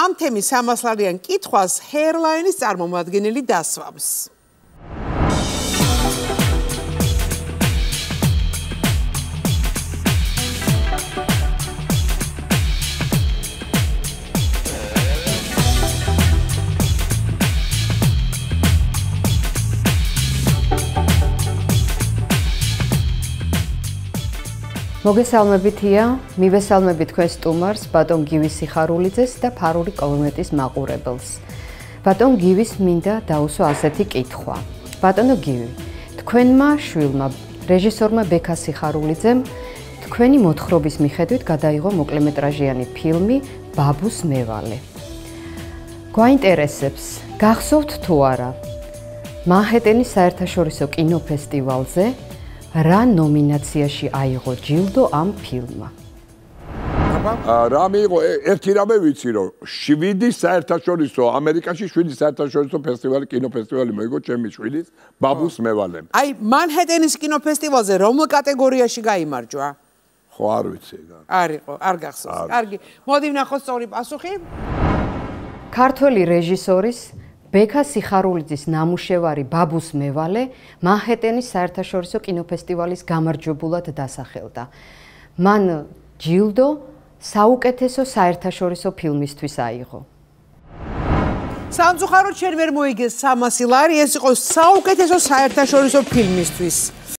ამ თემის სამასლარიან კითხვას ჰერლაინის წარმომადგენელი დასვამს. მოგესალმებითია, მივესალმები თქვენ სტუმარს, ბატონ გივის სიხარულიძეს და ფარული კოლონეტის მაყურებელს. ბატონ გივის მინდა დაუსვა ასეთი კითხვა. ბატონო გივი, თქვენმა შვილმა, რეჟისორმა ბექა სიხარულიძემ თქვენი მოთხრობის მიხედვით გადაიღო მოკლემეტრაჟიანი ფილმი ბაბუს მევალე. გვაინტერესებს, გახსოვთ თუ არა? მანჰეტენის საერთაშორისო კინოფესტივალზე რა ნომინაციაში აიღო ჯილდო ამ ფილმმა? რა მიიღო ერთი რამე ვიცი რომ 7 საერთაშორისო ამერიკაში 7 საერთაშორისო ფესტივალი კინოფესტივალი მოიგო ჩემი შვილის ბაბუს მევალემ. აი მანჰეტენის კინოფესტივალზე რომ კატეგორიაში გამოიმარჯვა? ხო არ ვიცი ეგ. არისო, არ გახსოვს. კარგი. მოდი ვნახოთ სწორი პასუხი. ქართველი რეჟისორის ბექა სიხარულიძის ნამუშევარი ბაბუს მევალე მანჰეტენის საერთაშორისო კინოფესტივალის გამარჯვებულად დასახელდა. მან ჯილდო საუკეთესო საერთაშორისო ფილმისთვის აიღო. სამწუხაროდ შენ ვერ მოიგეს 300 ლარი, ეს იყო საუკეთესო საერთაშორისო ფილმისთვის.